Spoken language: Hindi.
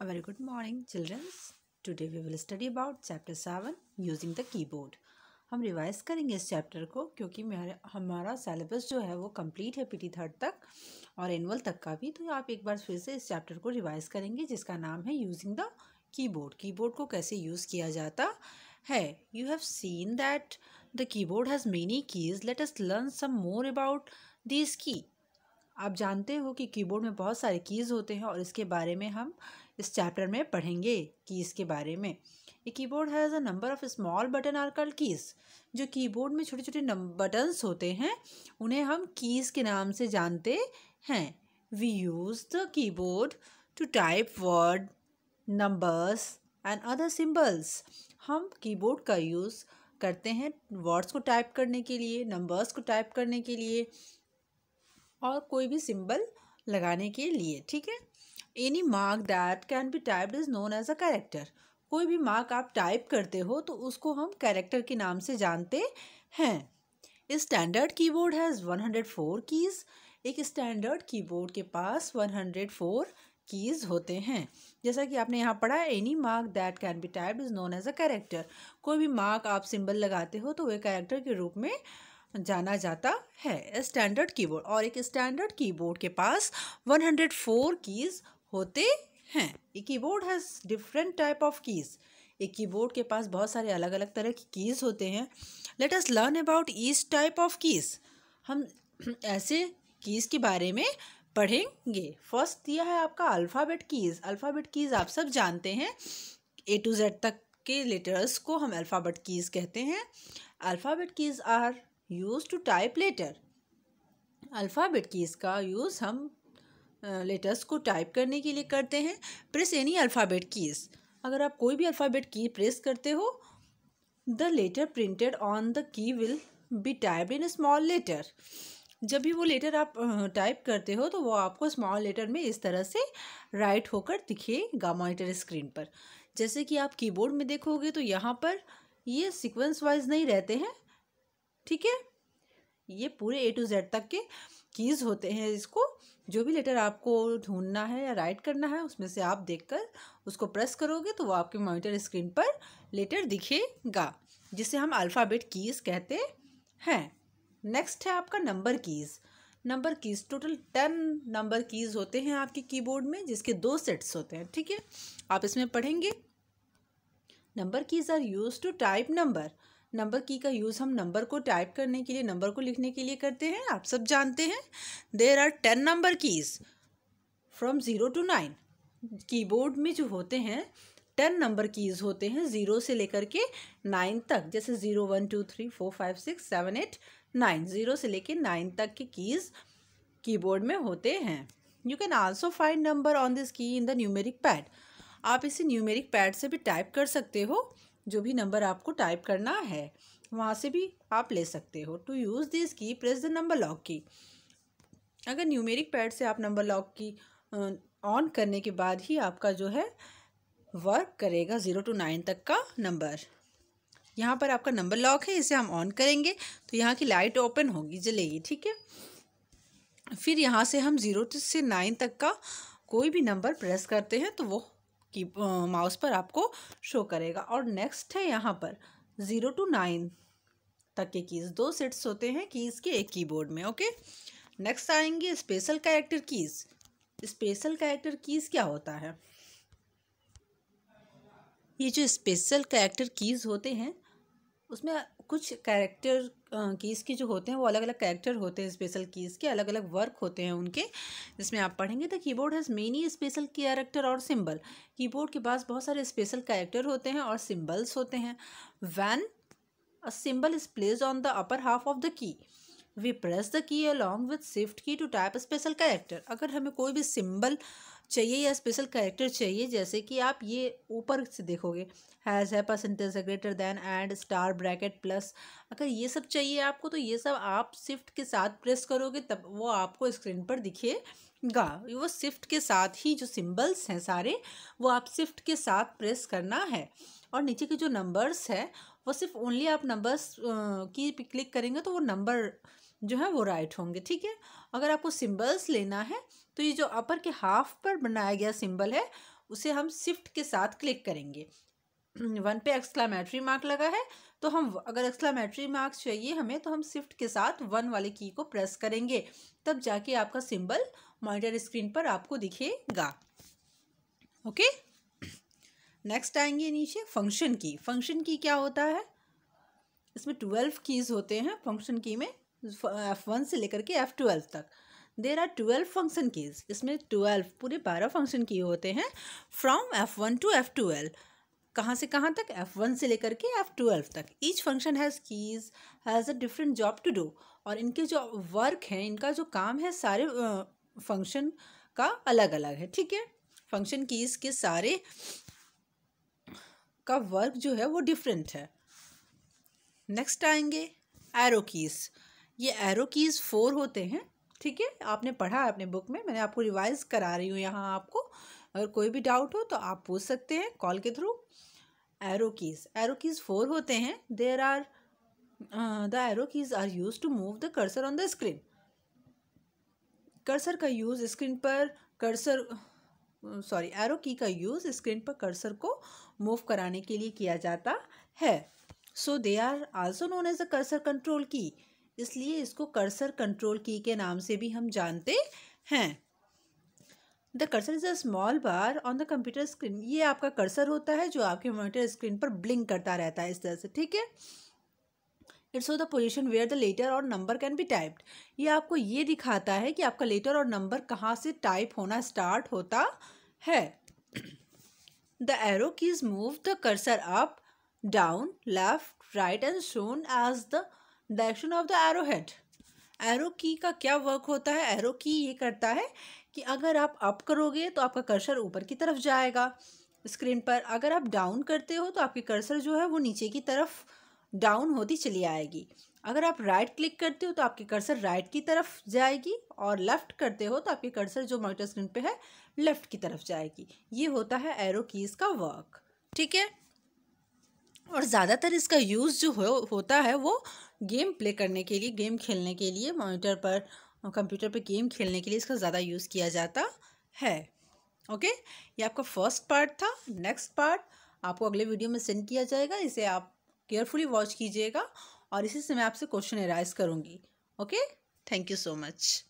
A very good morning, children. Today we will study about chapter seven using the keyboard. हम रिवाइज करेंगे इस चैप्टर को क्योंकि मेरा हमारा सिलेबस जो है वो कंप्लीट है पीटी थर्ड तक और एनुअल तक का भी। तो आप एक बार फिर से इस चैप्टर को रिवाइज करेंगे जिसका नाम है यूजिंग द कीबोर्ड कीबोर्ड को कैसे यूज़ किया जाता है? You have seen that the keyboard has many keys let us learn some more about this की आप जानते हो कि कीबोर्ड में बहुत सारे कीज़ होते हैं और इसके बारे में हम इस चैप्टर में पढ़ेंगे कीज़ के बारे में। ये keyboard has a number of small button are called keys. जो कीबोर्ड में छोटे छोटे बटन्स होते हैं, उन्हें हम कीज़ के नाम से जानते हैं। We use the keyboard to type word numbers and other symbols हम कीबोर्ड का यूज़ करते हैं वर्ड्स को टाइप करने के लिए नंबर्स को टाइप करने के लिए। और कोई भी सिंबल लगाने के लिए, ठीक है? Any mark that can be typed is known as a character कोई भी मार्क आप टाइप करते हो तो उसको हम कैरेक्टर के नाम से जानते हैं। स्टैंडर्ड कीबोर्ड हैज़ 104 कीज़ एक स्टैंडर्ड कीबोर्ड के पास 104 कीज़ होते हैं। जैसा कि आपने यहाँ पढ़ा any mark that can be typed is known as a character कोई भी मार्क आप सिंबल लगाते हो तो वह कैरेक्टर के रूप में जाना जाता है। स्टैंडर्ड कीबोर्ड और एक स्टैंडर्ड कीबोर्ड के पास 104 कीज़ होते हैं। एक keyboard has different type of keys एक कीबोर्ड के पास बहुत सारे अलग अलग तरह की कीज़ होते हैं। Let us learn about each type of keys हम ऐसे कीज़ के बारे में पढ़ेंगे। फ़र्स्ट दिया है आपका अल्फ़ाबेट कीज़ अल्फ़ाबेट कीज़ आप सब जानते हैं। ए टू जेड तक के लेटर्स को हम अल्फ़ाबेट कीज़ कहते हैं। Alphabet keys are use to type letter. Alphabet का यूज़ हम लेटर्स को टाइप करने के लिए करते हैं। Press any alphabet keys. अगर आप कोई भी अल्फ़ाबेट की प्रेस करते हो, the letter printed on the key will be typed in small letter. जब भी वो लेटर आप टाइप करते हो तो वो आपको स्मॉल लेटर में इस तरह से राइट होकर दिखेगा मॉनिटर स्क्रीन पर। जैसे कि आप कीबोर्ड में देखोगे तो यहाँ पर ये सीक्वेंस वाइज नहीं रहते हैं। ठीक है? ये पूरे ए टू जेड तक के कीज़ होते हैं इसको। जो भी लेटर आपको ढूंढना है या राइट करना है, उसमें से आप देखकर उसको प्रेस करोगे तो वो आपके मॉनिटर स्क्रीन पर लेटर दिखेगा, जिसे हम अल्फ़ाबेट कीज़ कहते हैं। नेक्स्ट है आपका number keys number keys total ten number keys होते हैं आपके कीबोर्ड में, जिसके दो सेट्स होते हैं, ठीक है? आप इसमें पढ़ेंगे। Number keys are use to type number number key का यूज़ हम नंबर को टाइप करने के लिए, नंबर को लिखने के लिए करते हैं, आप सब जानते हैं। There are ten number keys from zero to nine keyboard में जो होते हैं टेन नंबर कीज़ होते हैं ज़ीरो से लेकर के नाइन तक। जैसे zero one two three four five six seven eight nine zero से लेकर नाइन तक के कीज़ कीबोर्ड में होते हैं। You can also find number on this key in the numeric pad आप इसे न्यूमेरिक पैड से भी टाइप कर सकते हो। जो भी नंबर आपको टाइप करना है, वहाँ से भी आप ले सकते हो। To use this key, press the number lock key. अगर न्यूमेरिक पैड से आप नंबर लॉक की ऑन करने के बाद ही आपका जो है, वर्क करेगा ज़ीरो टू नाइन तक का नंबर। यहाँ पर आपका नंबर लॉक है, इसे हम ऑन करेंगे तो यहाँ की लाइट ओपन होगी, जलेगी, ठीक है? फिर यहाँ से हम ज़ीरो से नाइन तक का कोई भी नंबर प्रेस करते हैं तो वो की माउस पर आपको शो करेगा। और नेक्स्ट है यहाँ पर, ज़ीरो टू नाइन तक के कीज़। दो सेट्स होते हैं कीज़ के एक कीबोर्ड में, ओके? नेक्स्ट आएँगे special character keys. Special character keys क्या होता है? ये जो स्पेशल कैरेक्टर कीज़ होते हैं उसमें कुछ कैरेक्टर कीज़ के जो होते हैं, वो अलग अलग कैरेक्टर होते हैं स्पेशल कीज़ के अलग अलग वर्क होते हैं उनके, जिसमें आप पढ़ेंगे तो keyboard has many special character और सिंबल कीबोर्ड के पास बहुत सारे स्पेशल कैरेक्टर होते हैं और सिम्बल्स होते हैं. When a symbol is place on the upper half of the key we press the key along with swift key to type special character अगर हमें कोई भी सिंबल चाहिए या स्पेशल कैरेक्टर चाहिए, जैसे कि आप ये ऊपर से देखोगे हैज़ है percentage greater than and star bracket plus अगर ये सब चाहिए आपको तो ये सब आप शिफ्ट के साथ प्रेस करोगे, तब वो आपको स्क्रीन पर दिखेगा। वो शिफ्ट के साथ ही जो सिम्बल्स हैं सारे, वो आप शिफ्ट के साथ प्रेस करना है। और नीचे के जो नंबर्स है, वो सिर्फ़ ओनली आप नंबर्स की क्लिक करेंगे तो वो नंबर जो है वो राइट होंगे, ठीक है? अगर आपको सिम्बल्स लेना है तो ये जो अपर के हाफ़ पर बनाया गया सिंबल है, उसे हम शिफ्ट के साथ क्लिक करेंगे। वन पे एक्सक्लामेटरी मार्क लगा है तो हम अगर एक्सक्लामेटरी मार्क चाहिए हमें तो हम शिफ्ट के साथ वन वाले की को प्रेस करेंगे। तब जाके आपका सिंबल मॉनिटर स्क्रीन पर आपको दिखेगा। ओके नेक्स्ट आएँगे नीचे फ़ंक्शन की फ़ंक्शन की क्या होता है? इसमें ट्वेल्व कीज़ होते हैं फ़ंक्शन की में एफ़ वन से लेकर के एफ़ ट्वेल्व तक। There are twelve function keys इसमें ट्वेल्व, पूरे बारह फ़ंक्शन की होते हैं, from F one to F twelve. कहाँ से कहाँ तक? एफ़ वन से लेकर के एफ़ ट्वेल्व तक। Each function has keys, has a different job to do, और इनके जो वर्क हैं, इनका जो काम है, सारे फ़ंक्शन का अलग अलग है, ठीक है? फ़ंक्शन कीज़ के सारे का वर्क जो है, वो डिफरेंट है। नेक्स्ट आएँगे, एरो कीज़। ये एरो कीज़ फोर होते हैं ठीक है? आपने पढ़ा है अपने बुक में, मैंने आपको रिवाइज करा रही हूँ यहाँ आपको। अगर कोई भी डाउट हो तो आप पूछ सकते हैं कॉल के through arrow keys arrow keys four होते हैं। There are the arrow keys are use to move the cursor on the screen cursor का यूज़ स्क्रीन पर कर्सर सॉरी एरो की का यूज़ स्क्रीन पर कर्सर को मूव कराने के लिए किया जाता है। So they are also known as a cursor control key इसलिए इसको कर्सर कंट्रोल की के नाम से भी हम जानते हैं। The cursor is a small bar on the computer screen ये आपका कर्सर होता है जो आपके मॉनिटर स्क्रीन पर ब्लिंक करता रहता है इस तरह से, ठीक है? It's the position where the letter और नंबर कैन बी टाइप्ड ये आपको ये दिखाता है कि आपका लेटर और नंबर कहाँ से टाइप होना स्टार्ट होता है। The arrow keys move the cursor up down left right and shown as the direction of the arrow head arrow key का क्या वर्क होता है? एरो की ये करता है कि अगर आप अप करोगे तो आपका कर्सर ऊपर की तरफ़ जाएगा। स्क्रीन पर अगर आप डाउन करते हो तो आपकी कर्सर जो है वो नीचे की तरफ़ डाउन होती चली आएगी। अगर आप राइट क्लिक करते हो तो आपकी कर्सर राइट की तरफ़ जाएगी और लेफ़्ट करते हो तो आपकी कर्सर जो मॉनिटर स्क्रीन पे है लेफ़्ट की तरफ़ जाएगी। ये होता है एरो कीज़ का वर्क ठीक है? और ज़्यादातर इसका यूज़ जो हो, होता है वो गेम प्ले करने के लिए, गेम खेलने के लिए, मॉनिटर पर, कंप्यूटर पर गेम खेलने के लिए इसका ज़्यादा यूज़ किया जाता है। ओके? ये आपका फ़र्स्ट पार्ट था। नेक्स्ट पार्ट आपको अगले वीडियो में सेंड किया जाएगा। इसे आप केयरफुली वॉच कीजिएगा और इसी से मैं आपसे क्वेश्चन एराइज करूँगी। Okay? Thank you so much.